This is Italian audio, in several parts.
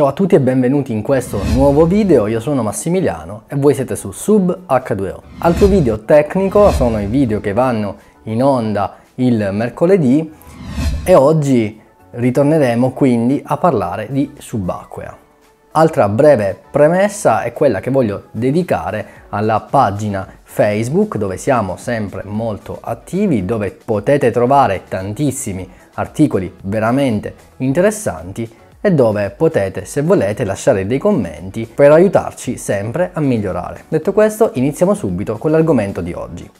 Ciao a tutti e benvenuti in questo nuovo video, io sono Massimiliano e voi siete su Sub H2O. Altro video tecnico sono i video che vanno in onda il mercoledì e oggi ritorneremo quindi a parlare di subacquea. Altra breve premessa è quella che voglio dedicare alla pagina Facebook dove siamo sempre molto attivi, dove potete trovare tantissimi articoli veramente interessanti e dove potete, se volete, lasciare dei commenti per aiutarci sempre a migliorare. Detto questo, iniziamo subito con l'argomento di oggi.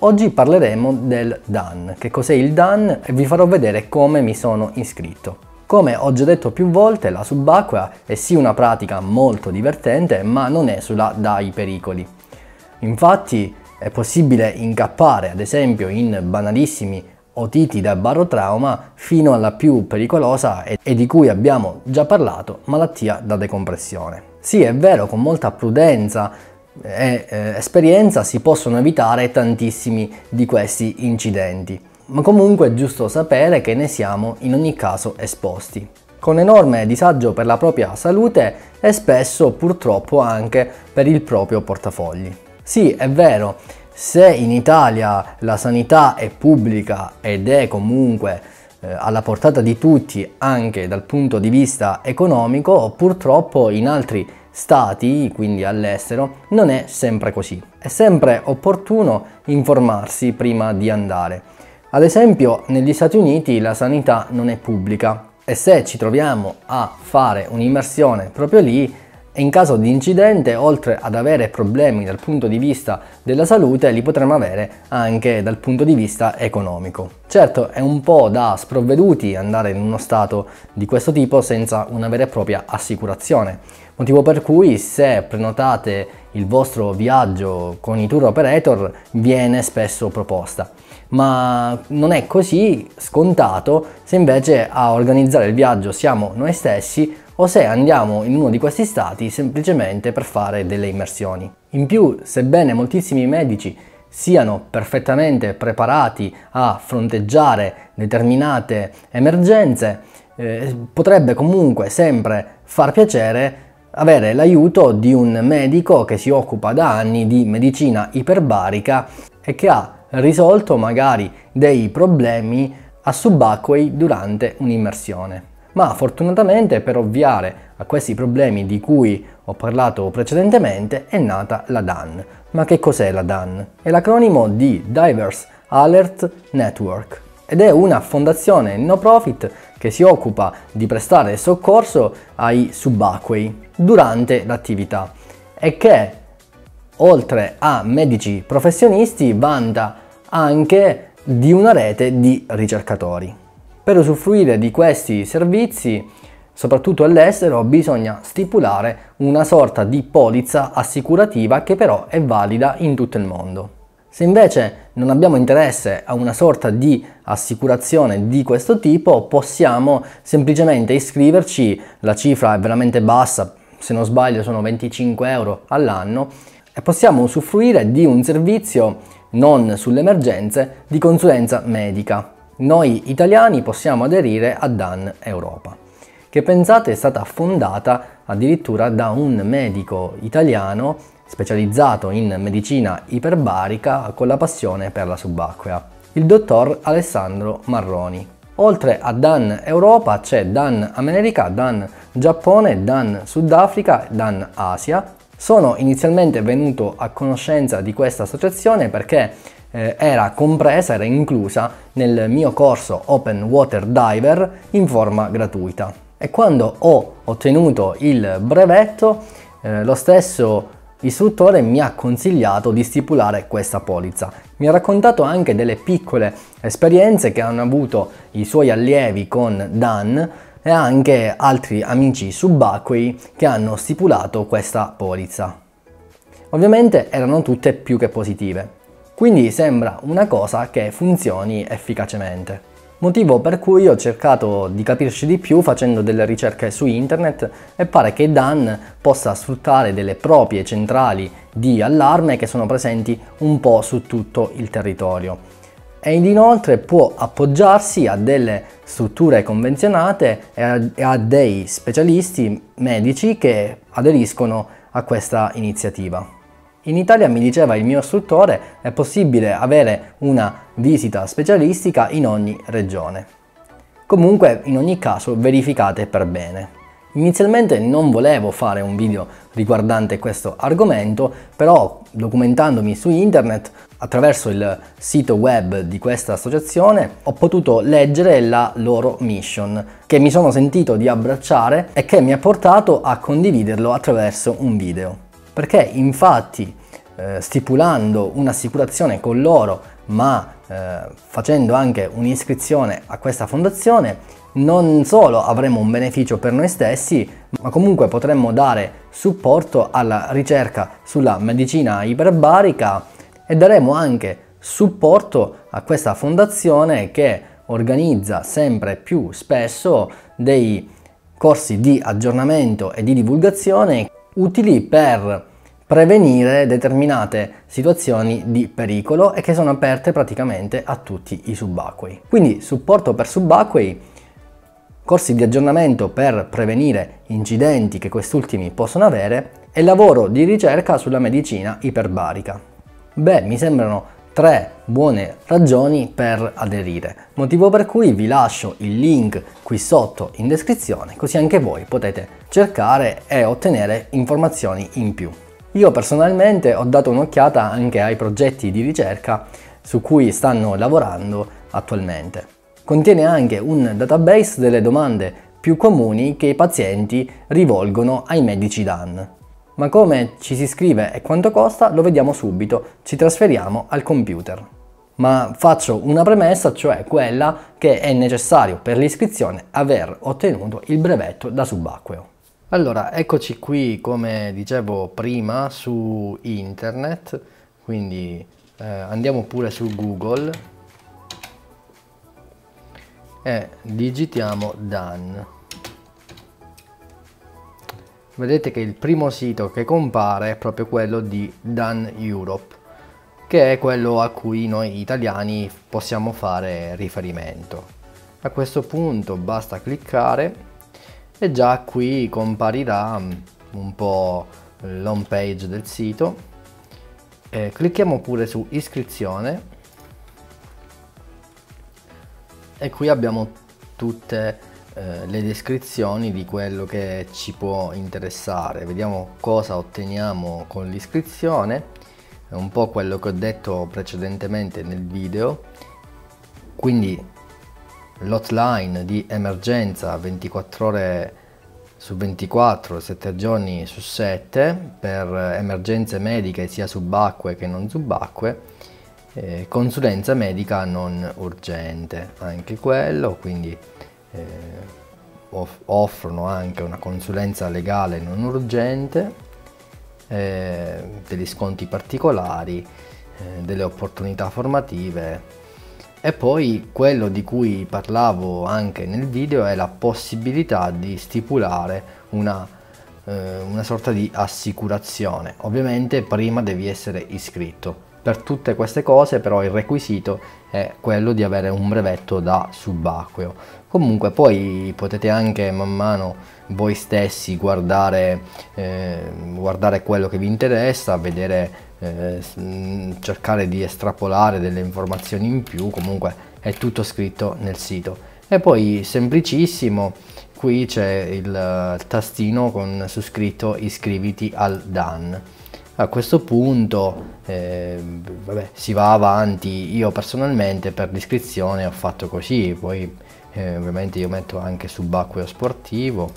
Oggi parleremo del DAN. Che cos'è il DAN? E vi farò vedere come mi sono iscritto. Come ho già detto più volte, la subacquea è sì una pratica molto divertente, ma non esula dai pericoli. Infatti è possibile incappare, ad esempio, in banalissimi otiti da barotrauma fino alla più pericolosa e di cui abbiamo già parlato, malattia da decompressione. Sì, è vero, con molta prudenza e eh, esperienza si possono evitare tantissimi di questi incidenti, ma comunque è giusto sapere che ne siamo in ogni caso esposti con enorme disagio per la propria salute e spesso purtroppo anche per il proprio portafogli. Sì, è vero, se in Italia la sanità è pubblica ed è comunque eh, alla portata di tutti anche dal punto di vista economico, purtroppo in altri stati, quindi all'estero, non è sempre così. È sempre opportuno informarsi prima di andare. Ad esempio negli Stati Uniti la sanità non è pubblica e se ci troviamo a fare un'immersione proprio lì e in caso di incidente, oltre ad avere problemi dal punto di vista della salute, li potremo avere anche dal punto di vista economico. Certo, è un po' da sprovveduti andare in uno stato di questo tipo senza una vera e propria assicurazione, motivo per cui se prenotate il vostro viaggio con i tour operator viene spesso proposta ma non è così scontato se invece a organizzare il viaggio siamo noi stessi o se andiamo in uno di questi stati semplicemente per fare delle immersioni. In più, sebbene moltissimi medici siano perfettamente preparati a fronteggiare determinate emergenze, eh, potrebbe comunque sempre far piacere avere l'aiuto di un medico che si occupa da anni di medicina iperbarica e che ha risolto magari dei problemi a subacquei durante un'immersione ma fortunatamente per ovviare a questi problemi di cui ho parlato precedentemente è nata la DAN. Ma che cos'è la DAN? È l'acronimo di Divers Alert Network ed è una fondazione no profit che si occupa di prestare soccorso ai subacquei durante l'attività e che oltre a medici professionisti vanta anche di una rete di ricercatori. Per usufruire di questi servizi, soprattutto all'estero, bisogna stipulare una sorta di polizza assicurativa che però è valida in tutto il mondo. Se invece non abbiamo interesse a una sorta di assicurazione di questo tipo, possiamo semplicemente iscriverci, la cifra è veramente bassa, se non sbaglio sono 25 euro all'anno, e possiamo usufruire di un servizio non sulle emergenze di consulenza medica noi italiani possiamo aderire a DAN Europa, che pensate è stata fondata addirittura da un medico italiano specializzato in medicina iperbarica con la passione per la subacquea, il dottor Alessandro Marroni. Oltre a Dan Europa c'è Dan America, Dan Giappone, Dan Sudafrica, Dan Asia. Sono inizialmente venuto a conoscenza di questa associazione perché eh, era compresa, era inclusa nel mio corso Open Water Diver in forma gratuita. E quando ho ottenuto il brevetto, eh, lo stesso istruttore mi ha consigliato di stipulare questa polizza. Mi ha raccontato anche delle piccole esperienze che hanno avuto i suoi allievi con Dan e anche altri amici subacquei che hanno stipulato questa polizza. Ovviamente erano tutte più che positive. Quindi sembra una cosa che funzioni efficacemente. Motivo per cui ho cercato di capirci di più facendo delle ricerche su internet e pare che Dan possa sfruttare delle proprie centrali di allarme che sono presenti un po' su tutto il territorio. ed inoltre può appoggiarsi a delle strutture convenzionate e a, e a dei specialisti medici che aderiscono a questa iniziativa. In Italia mi diceva il mio istruttore è possibile avere una visita specialistica in ogni regione. Comunque in ogni caso verificate per bene. Inizialmente non volevo fare un video riguardante questo argomento, però documentandomi su internet attraverso il sito web di questa associazione ho potuto leggere la loro mission che mi sono sentito di abbracciare e che mi ha portato a condividerlo attraverso un video. Perché infatti eh, stipulando un'assicurazione con loro ma eh, facendo anche un'iscrizione a questa fondazione non solo avremo un beneficio per noi stessi, ma comunque potremmo dare supporto alla ricerca sulla medicina iperbarica e daremo anche supporto a questa fondazione che organizza sempre più spesso dei corsi di aggiornamento e di divulgazione utili per prevenire determinate situazioni di pericolo e che sono aperte praticamente a tutti i subacquei. Quindi supporto per subacquei corsi di aggiornamento per prevenire incidenti che quest'ultimi possono avere e lavoro di ricerca sulla medicina iperbarica. Beh, mi sembrano tre buone ragioni per aderire, motivo per cui vi lascio il link qui sotto in descrizione, così anche voi potete cercare e ottenere informazioni in più. Io personalmente ho dato un'occhiata anche ai progetti di ricerca su cui stanno lavorando attualmente. Contiene anche un database delle domande più comuni che i pazienti rivolgono ai medici DAN. Ma come ci si iscrive e quanto costa lo vediamo subito, ci trasferiamo al computer. Ma faccio una premessa, cioè quella che è necessario per l'iscrizione aver ottenuto il brevetto da subacqueo. Allora, eccoci qui come dicevo prima su internet, quindi eh, andiamo pure su Google e digitiamo done vedete che il primo sito che compare è proprio quello di Dan Europe che è quello a cui noi italiani possiamo fare riferimento. A questo punto basta cliccare e già qui comparirà un po' l'home page del sito. Eh, clicchiamo pure su iscrizione. E qui abbiamo tutte eh, le descrizioni di quello che ci può interessare. Vediamo cosa otteniamo con l'iscrizione. Un po' quello che ho detto precedentemente nel video. Quindi l'hotline di emergenza 24 ore su 24, 7 giorni su 7 per emergenze mediche sia subacquee che non subacquee eh, consulenza medica non urgente, anche quello, quindi offrono anche una consulenza legale non urgente, eh, degli sconti particolari, eh, delle opportunità formative e poi quello di cui parlavo anche nel video è la possibilità di stipulare una, eh, una sorta di assicurazione. Ovviamente prima devi essere iscritto per tutte queste cose però il requisito è quello di avere un brevetto da subacqueo. Comunque poi potete anche man mano voi stessi guardare, eh, guardare quello che vi interessa, vedere, eh, cercare di estrapolare delle informazioni in più, comunque è tutto scritto nel sito. E poi semplicissimo, qui c'è il tastino con su scritto iscriviti al DAN a questo punto eh, vabbè, si va avanti. Io personalmente per l'iscrizione ho fatto così. Poi eh, ovviamente io metto anche subacqueo sportivo.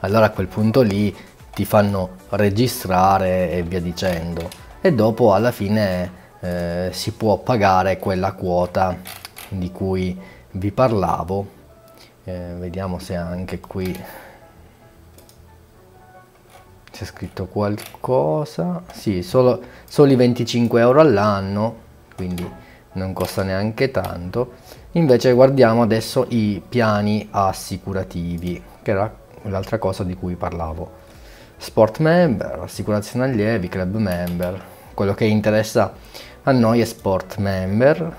Allora a quel punto lì ti fanno registrare e via dicendo. E dopo alla fine eh, si può pagare quella quota di cui vi parlavo. Eh, vediamo se anche qui c'è scritto qualcosa. Sì solo soli 25 euro all'anno quindi non costa neanche tanto. Invece guardiamo adesso i piani assicurativi che era l'altra cosa di cui parlavo. Sport member assicurazione allievi club member. Quello che interessa a noi è Sport Member,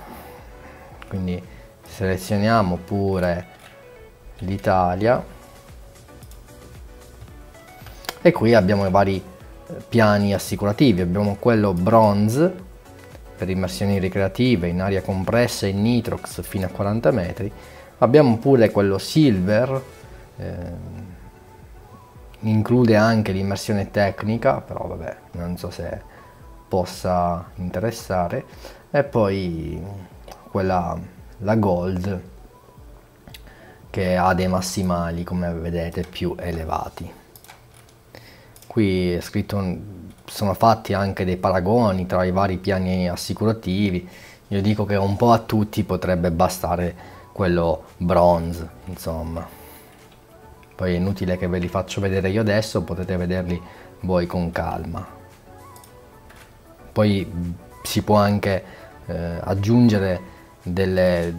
quindi selezioniamo pure l'Italia e qui abbiamo i vari eh, piani assicurativi, abbiamo quello bronze per immersioni ricreative in aria compressa e nitrox fino a 40 metri, abbiamo pure quello silver, eh, include anche l'immersione tecnica, però vabbè, non so se possa interessare, e poi quella, la gold, che ha dei massimali, come vedete, più elevati. Qui è scritto, sono fatti anche dei paragoni tra i vari piani assicurativi. Io dico che un po' a tutti potrebbe bastare quello bronze, insomma. Poi è inutile che ve li faccio vedere io adesso, potete vederli voi con calma. Poi si può anche eh, aggiungere delle,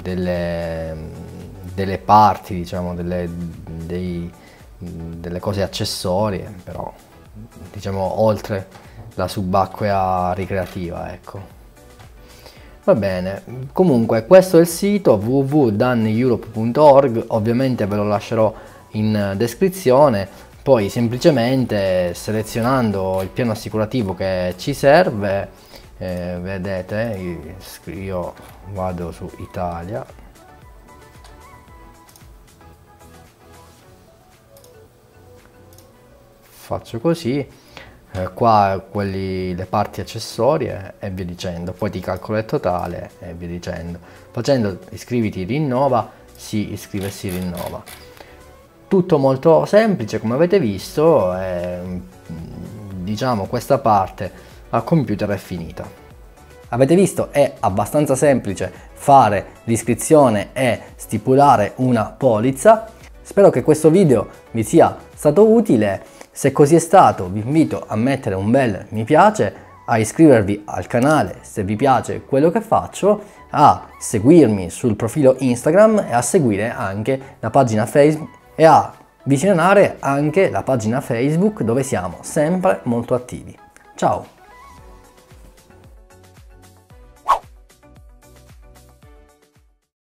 delle, delle parti, diciamo, delle, dei, delle cose accessorie, però diciamo oltre la subacquea ricreativa, ecco. Va bene, comunque questo è il sito www.daneurope.org, ovviamente ve lo lascerò in descrizione, poi semplicemente selezionando il piano assicurativo che ci serve, eh, vedete, io vado su Italia, faccio così, eh, qua quelli, le parti accessorie e via dicendo, poi ti calcolo il totale e via dicendo. Facendo iscriviti rinnova, si iscrive e si rinnova. Tutto molto semplice come avete visto, e, diciamo questa parte al computer è finita. Avete visto è abbastanza semplice fare l'iscrizione e stipulare una polizza. Spero che questo video vi sia stato utile se così è stato vi invito a mettere un bel mi piace, a iscrivervi al canale se vi piace quello che faccio, a seguirmi sul profilo Instagram e a seguire anche la pagina Facebook e a visionare anche la pagina Facebook dove siamo sempre molto attivi. Ciao!